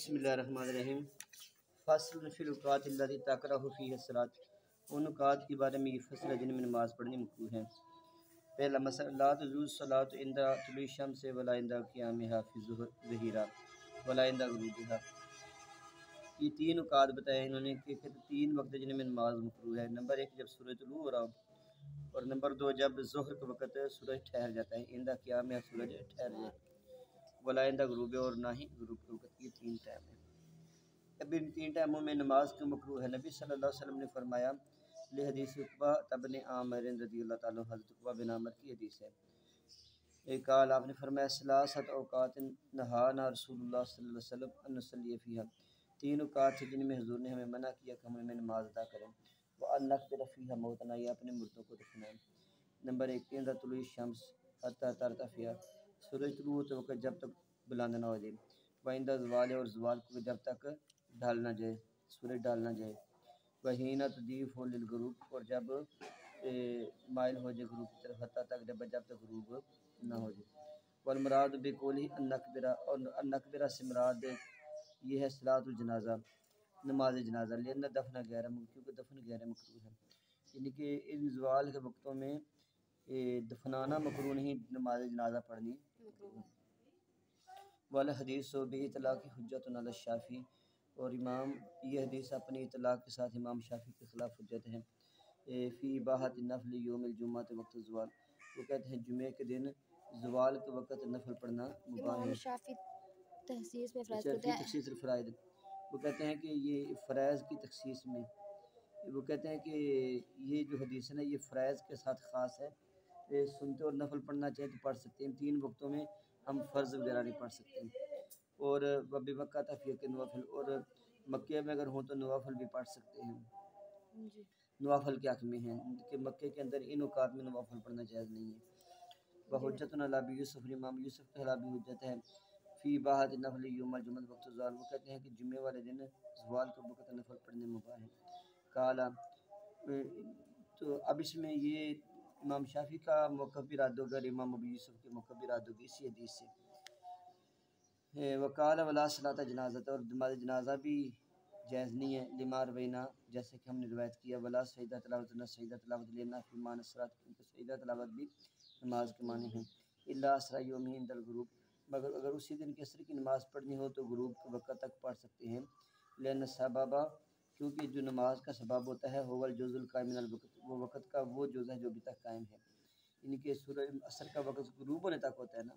बसमीम फ़सल फ़िलक़ात तकरफ़ी सलात। उन उकात के बारे में ये फ़सल है जिनमें नमाज़ पढ़नी मकरू है। पहला मसला सलात इंदा तुलशम से वला इंदा क़्याम हाफिज़ ज़हीरा वला इंदा गरूबहा ये तीन उकात बताए इन्होंने कि तीन वक्त जिनमें नमाज़ मकरू है। नंबर एक जब सूरज तलू हो रहा और नंबर दो जब जहर के वक्त सूरज ठहर जाता है, इंदा क़्याम सूरज ठहर जाए वलाइंदा गरूब और ना ही गरूब के वक्त ये तीन टाइम है। अब इन तीन टाइमों में नमाज़ क्यों मकरू है। नबी सल्लल्लाहु अलैहि वसल्लम ने फरमाया, ले हदीस उकबा ने आमर रदी अल्लाह ताला हज़रत उकबा बिन आमर की हदीस है। एक काल आपने फरमाया, सलासत अवकात नहाना रसूलुल्लाह सल्लल्लाहु अलैहि वसल्लम नसली फ़ीहा। तीन अवकात थे जिनमें हजूर ने हमें मना किया कि हम इनमें नमाज़ अदा करें। वह अनक रफ़ीहा मौतना या अपने मुर्दों को दफनाएँ नंबर एक इंदा तुलु शम्स हत्ता तरतफ़िया सूरज शुरू होते वक्त जब तक बुलंद ना हो जाए। वाइंदा जवाल और जवाल को जब तक ढाल ना जाए सूरज डाल ना जाए। वही ना तदीफ हो ग्रुप और जब ए, माइल हो जाए ग्रुप की तरफ़ हत्या तक जब जब तक ग्रुप ना हो जाए। वलमराद बेकोली नकबरा और नकबरा से मराद ये है सलात जनाजा नमाज़ जनाजा। लेना दफना गैर क्योंकि दफन गैर मकरू है। यानी कि इन जवाल के वक्तों में दफनाना मकरू नहीं नमाज़ जनाजा पढ़नी। वाला हदीस बे इतला की हजत शाफ़ी। और इमाम ये हदीस अपनी इतला के साथ इमाम शाफ़ी के ख़िलाफ़ हजत है। फ़ी बाहत नफल योम जुम्मत वक्त जवाल। वो कहते हैं जुमे के दिन जवाल के वक्त नफल पढ़ना है। अच्छा, फ़राइद। वो कहते हैं कि ये फ़रैज़ की तखसीस में वो कहते हैं कि ये जो हदीस है ना ये फ़रैज़ के साथ ख़ास है। सुनते और नफल पढ़ना चाहें तो पढ़ सकते हैं। तीन वक्तों में हम फ़र्ज़ वगैरह नहीं पढ़ सकते और वबी मक्का तफ़िया के नवाफल और मक्के में अगर हों तो नवाफल भी पढ़ सकते हैं। नवाफल के हक में हैं कि मक्के के अंदर इन अवकात में नवाफल पढ़ना जायज़ नहीं है। वहजत नलाबी यूसुफ इमाम यूसुफ के खिलाफ हजत है। फ़ी बाहत नफल युमा जुमत वक्त जवाल वो कहते हैं कि जुम्मे वाले दिन जवाल के वक्त नफल पढ़ने मुबा है। काला तो अब इसमें ये इमाम शाफी का मौक़ भी रद्द होगा इमाम अबू यूसुफ के मौक़ भी रद्द होगी इसी हदीस से वकाल वला सलात जनाज़त और नमाज़ जनाजा भी जायज़ नहीं है लिमार वैना जैसे कि हमने रवायत किया वला सईदा तलावत सईदा तलावत लेना फ़ीमान सरात क्योंकि सईदा तलावत भी नमाज़ के माने हैं अल्ला असरा योमी इंदल ग्रुप मगर अगर उसी दिन के असर की नमाज़ पढ़नी हो तो ग्रुप के वक़्त तक पढ़ सकते हैं लेन सबाबा क्योंकि जो नमाज़ का सबब होता है, होवल जुजुल कामिन वक़्त, वो वक़्त का वो जुज़ है जो अभी तक कायम है। यानी कि सूरज असर का वक़्त गुरूब होने तक होता है ना।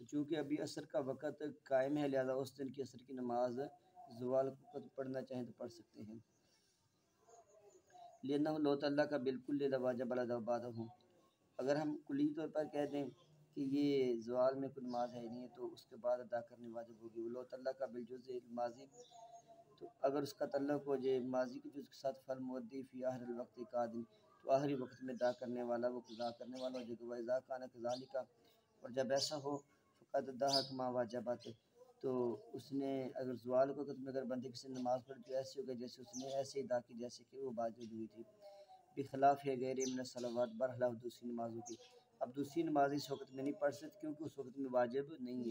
तो चूँकि अभी असर का वक़्त कायम है, लिहाजा उस दिन की असर की नमाज़ जवाल पढ़ना चाहें तो पढ़ सकते हैं। लेना लो तल्ला का बिल्कुल वाजब बाद हूँ। अगर हम कुली तौर पर कह दें कि ये जवाल में कोई नमाज़ है नहीं है तो उसके बाद अदा करने वाजिब होगी। वो लो तल्ला का बिलजुज़ माजी तो अगर उसका तल्लक हो जाए, माजी के जुज़ के साथ फल मुद्दी फ़ी आहर वक्त एक आदमी तो आखिरी वक्त में दा करने वाला, वो कज़ा करने वाला हो जाएगा वज़ा खाना कज़ाली का और जब ऐसा हो फ़कत दाहक माँ वाजबात। तो उसने अगर जवाल को में अगर बंदे किसी नमाज़ पढ़ी तो ऐसी हो गई जैसे उसने ऐसे अदा की, जैसे कि वो बाजूद हुई थी। बिखलाफ है गैर मिन सलावात बरखलाफ दूसरी नमाज़ों की। अब दूसरी नमाज़ इस वक्त में नहीं पढ़ सकती, क्योंकि उस वक्त में वाजिब नहीं है।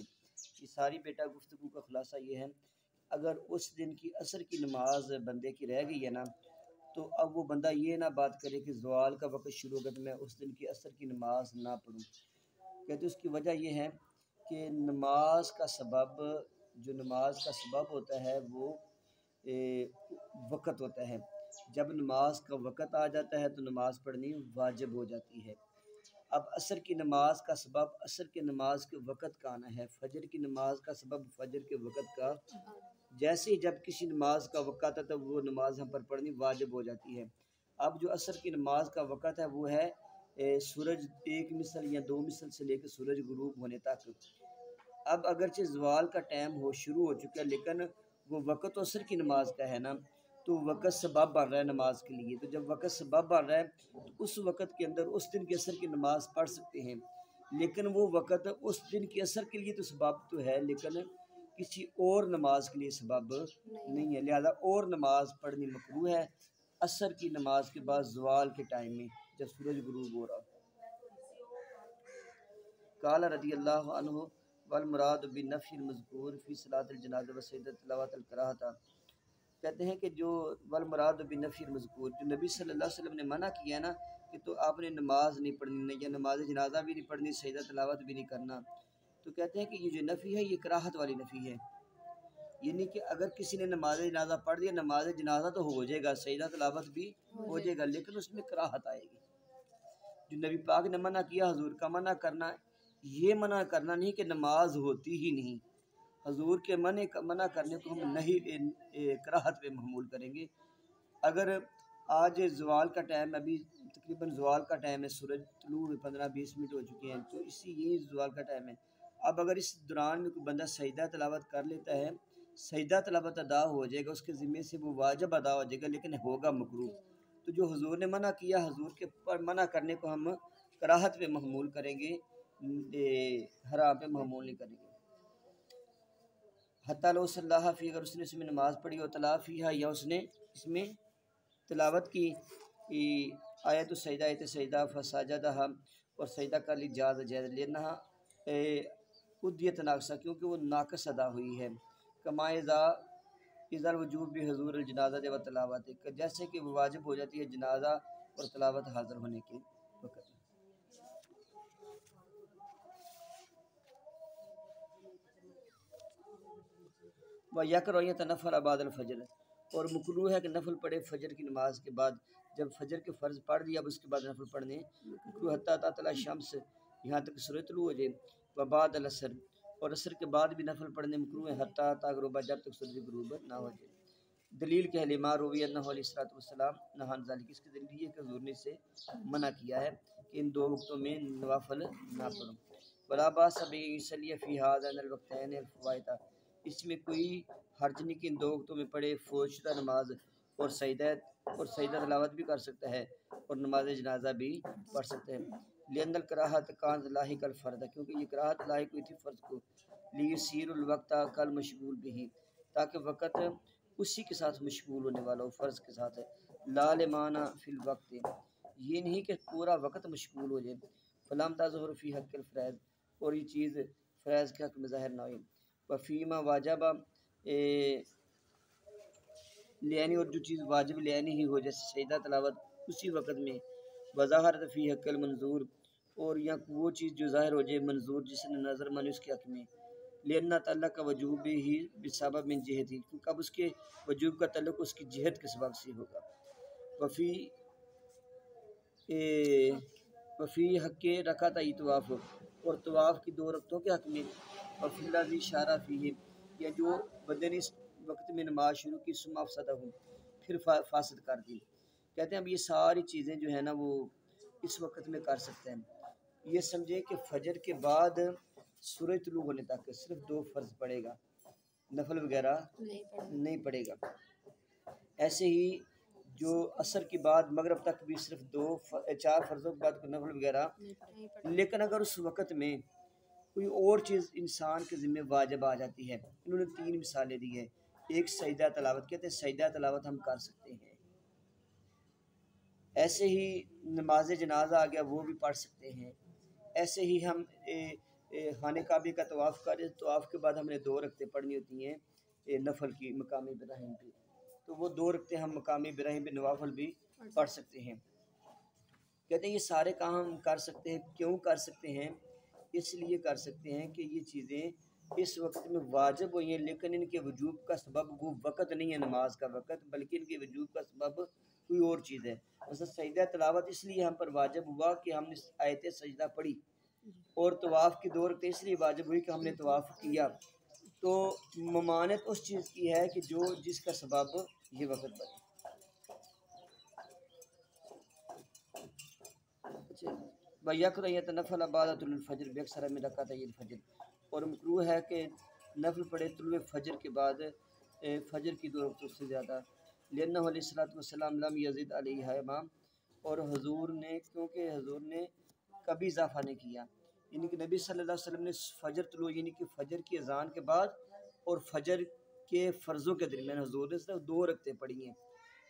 ये सारी बेटा गुफ्तु का खुलासा ये है अगर उस दिन की असर की नमाज़ बंदे की रह गई है ना तो अब वो बंदा ये ना बात करे कि जवाल का वक्त शुरू होगा तो मैं उस दिन की असर की नमाज़ ना पढ़ूँ। कहते उसकी वजह यह है कि नमाज़ का सबब, जो नमाज़ का सबब होता है, वो वक़्त होता है। जब नमाज़ का वक़्त आ जाता है तो नमाज़ पढ़नी वाजिब हो जाती है। अब असर की नमाज़ का सबब, असर की नमाज़ के वक़्त का आना है। फजर की नमाज़ का सबब, फजर के वक़्त का जैसे ही जब किसी नमाज़ का वक़्त है तो वो नमाज़ हम पर पढ़नी वाजिब हो जाती है। अब जो असर की नमाज़ का वक़्त है, वो है सूरज एक मिसल या दो मिसल से लेकर सूरज गुरूब होने तक। अब अगरचे जवाल का टाइम हो, शुरू हो चुका है, लेकिन वो वक़्त असर की नमाज़ का है ना। तो वक़्त सबब बन रहा है नमाज़ के लिए। तो जब वक़्त सबब बन रहा है तो उस वक़्त के अंदर, उस दिन के असर की नमाज़ पढ़ सकते हैं। लेकिन वो वक़्त उस दिन के असर के लिए तो सबब तो है, लेकिन किसी और नमाज़ के लिए सबब नहीं है। लिहाजा और नमाज़ पढ़नी मकरू है। असर की नमाज़ के बाद जवाल के टाइम में जब सूरज गुरूब हो रहा। काला रदी अल्लाह वल मुराद बिन नफ़ी मजकूर फ़ी सलात जनाज व सैदत तलावत कराहता। कहते हैं कि जो वल मुराद बिन नफ़ी मजकूर जो नबी सल्लल्लाहु अलैहि वसल्लम ने मना किया ना कि तो आपने नमाज़ नहीं पढ़नी या नमाज़ जनाजा भी नहीं पढ़नी सैदा तलावत भी नहीं करना। तो कहते हैं कि ये जो नफ़ी है ये कराहत वाली नफ़ी है। यानी कि अगर किसी ने नमाज़ जनाजा पढ़ दिया नमाज़ जनाजा तो हो जाएगा सैदा तलावत भी हो जाएगा। लेकिन उसमें कराहत आएगी। जो नबी पाक ने मना किया हजूर का मना करना ये मना करना नहीं कि नमाज़ होती ही नहीं। हजूर के मने मना करने को हम नहीं कराहत पे महमूल करेंगे। अगर आज जवाल का टाइम अभी तकरीबन जवाल का टाइम है सूरज तलू पंद्रह बीस मिनट हो चुके हैं तो इसी यही जवाल का टाइम है। अब अगर इस दौरान में कोई बंदा सजदा तलावत कर लेता है, सजदा तलावत अदा हो जाएगा, उसके ज़िम्मे से वो वाजब अदा हो जाएगा, लेकिन होगा मकरू तो जो हजूर ने मना किया, हजूर के पर मना करने को हम कराहत पे महमूल करेंगे हरा पे महमूल नहीं करेंगे। हत्या फ़ी, अगर उसने इसमें नमाज़ पढ़ी हो तलाफ़ी है, या उसने इसमें तलावत की आयत सजदा आयत सजदा, फसाजदा, और सजदा का ली जाज जैद लेना उदियत नाकसा क्योंकि वो नाकस अदा हुई है। कमाएजा इज़र वजूब भी हजूर जनाजा व तलावत जैसे कि वाजिब हो जाती है जनाजा और तलावत हाजिर होने के वक्त। व यकरोयत नफल आबाद फजर, और मकरू है कि नफल पढ़े फजर की नमाज़ के बाद, जब फजर के फ़र्ज़ पढ़ दिया, अब उसके बाद नफल पढ़ने। मकरू हत्या शम्स, यहाँ तक सूरत हो जाए। व बाद असर। और असर के बाद भी नफल पढ़ने मकरू है हत्या तगरुबा जब तक सूरज गरूब ना हो जाए। दलील के लिमा रोवियतलाम नहान जालिक इसकी दलील ये हजूर से मना किया है कि इन दो वक्तों में नवाफल ना पढ़ो। बराबा सब फ़ी हाद इसमें कोई हर्ज नहीं कि इन दो वक्तों में पढ़े फोशदा नमाज़ और सईद और सईदा तलावत भी कर सकता है और नमाज़ जनाजा भी पढ़ सकते हैं। लेंदल कराहत कान लाही कल फ़र्द, क्योंकि ये कराहत लाही हुई थी फ़र्ज़ को। लिए सीरवक्त कल मशगूल भी ताकि वक़्त उसी के साथ मशगूल होने वाला हो, फ़र्ज़ के साथ। लाल माना फिल वक्त, ये नहीं कि पूरा वक्त मशगूल हो जाए। फलाम ताज़रफ़ी हक़ फ़रैज़, और ये चीज़ फ़रैज़ के हक़ में ज़ाहिर ना हो वफ़ीमा वाजबा लेनी, और जो चीज़ वाजिब लियानी ही हो, जैसे शहीदा तलावत, उसी वक़्त में वजाहर फ़ी हकल मंजूर और या वो चीज़ जो ज़ाहिर हो जाए मंजूर जिसने नज़र मानी उसके हक़ में। लेना तल्ला का वजूब भी ही बिसाबा में जहत ही क्योंकि अब उसके वजूब का तल्लक उसकी जहत के सबाब से होगा। वफ़ी वफ़ी हक़ के रखा था तवाफ़ और तवाफ़ की दो रखतों के हक़ में। वफ़ीला शारा फ़ी है या जो बदनी वक्त में नमाज़ शुरू की सुमाफ सदा हूँ फिर फा, फासद कर दी। कहते हैं अब ये सारी चीज़ें जो है ना वो इस वक्त में कर सकते हैं। ये समझे कि फजर के बाद सूरज तुलू होने तक सिर्फ़ दो फ़र्ज़ पड़ेगा नफल वगैरह नहीं पड़ेगा। ऐसे ही जो असर के बाद मगरब तक भी सिर्फ़ दो चार फ़र्ज़ों के बाद नफल वगैरह लेकिन अगर उस वक़्त में कोई और चीज़ इंसान के ज़िम्मे वाजब आ जाती है इन्होंने तीन मिसालें दी है। एक सजदा तलावत कहते हैं सजदा तलावत हम कर सकते हैं। ऐसे ही नमाज़ जनाजा आ गया, वो भी पढ़ सकते हैं। ऐसे ही हम खाने काबे का तवाफ़ करें तवाफ़ के बाद हमने दो रखते पढ़नी होती हैं नफल की मकामी ब्राहिम की। तो वो दो रखते हम मकामी ब्राहिम भी नवाफल भी पढ़ सकते हैं। कहते हैं, ये सारे काम कर सकते हैं, क्यों कर सकते हैं? इसलिए कर सकते हैं कि ये चीज़ें इस वक्त में वाजब हुई हैं, लेकिन इनके वजूब का सबब वो वक़्त नहीं है नमाज़ का वक़्त, बल्कि इनके वजूब का सबब कोई और चीज़ है। मतलब सजदा तलावत इसलिए हम पर वाजब हुआ कि हमने आयत सजदा पढ़ी और तवाफ़ की दौर पे इसलिए वाजब हुई कि हमने तवाफ़ किया। तो ममानत उस चीज़ की है कि जो जिसका सबब ये वक़्त बने। अच्छा भैया नफल आबाद फजर बेक्सर में रखा था ये फजर। और मकरू है कि नफल पढ़े तुल फजर के बाद फजर की दो वक्त से ज़्यादा लेना लम यजिद इमाम। और हजूर ने, क्योंकि हजूर ने कभी इजाफा नहीं किया। यानी कि नबी सल्लल्लाहु अलैहि वसल्लम ने फजर तुलो यानी कि फजर की अजान के बाद और फजर के फ़र्ज़ों के दरमियान हजूर ने सिर्फ़ दो रखते पढ़ी हैं।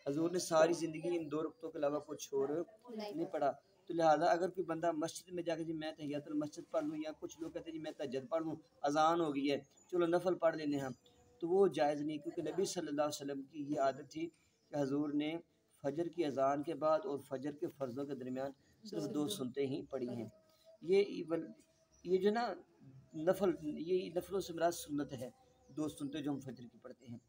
हजूर ने सारी ज़िंदगी इन दो रखतों के अलावा कुछ और नहीं पढ़ा। तो लिहाजा अगर कोई बंदा मस्जिद में जाकर जी मैं तहियातुल मस्जिद पढ़ लूँ या कुछ लोग कहते हैं जी मैं तजद पढ़ लूँ अजान हो गई है चलो नफल पढ़ लेने हम तो वो जायज़ नहीं क्योंकि नबी सल्लल्लाहु अलैहि वसल्लम की ये आदत थी कि हजूर ने फजर की अजान के बाद और फजर के फ़र्ज़ों के दरमियान सिर्फ़ दो सुनते ही पढ़ी हैं। ये ये जो ना नफल ये नफलों से मेरा सुन्नत है दो सुनते जो हम फजर की पढ़ते हैं।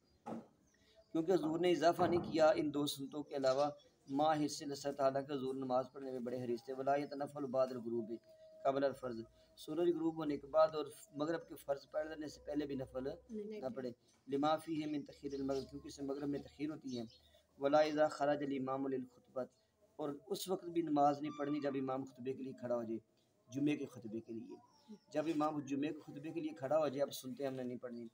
क्योंकि हजूर ने इजाफा नहीं किया इन दो सुनतों के अलावा माँ हिस्से ताला के हजूर नमाज़ पढ़ने में बड़े हरीस थे। वलायत नफल बादल ग्रूब कबल फ़र्ज़। सूरज ग्रूब होने के बाद और मगरब के फ़र्ज़ पढ़ लेने से पहले भी नफल ना पढ़े। लिमाफ़ी है मिन तखीर मगरब क्योंकि इससे मगरब में तखीर होती है। वलाइज़ा खराज इमामखुतबत और उस वक्त भी नमाज़ नहीं पढ़नी जब इमाम खुतबे के लिए खड़ा हो जाए जुमे के खुतबे के लिए। जब इमाम जुमे के खुतबे के लिए खड़ा हो जाए अब सुनते हमने नहीं पढ़नी।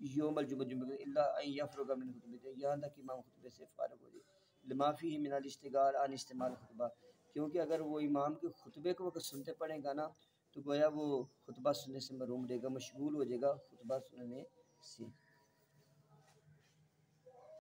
योमल जुमे जुमे यहाँ तक इमाम खुतबे से फ़ारग हो जाए। लमाफ़ी ही मिनाल इश्तगाल अन इस्तेमाल खुतबा। क्योंकि अगर वो इमाम के खुतबे को अगर सुनते पड़ेगा ना तो गोया वो खुतबा सुनने से मरूम रहेगा, मशगूल हो जाएगा, खुतबा सुनने से।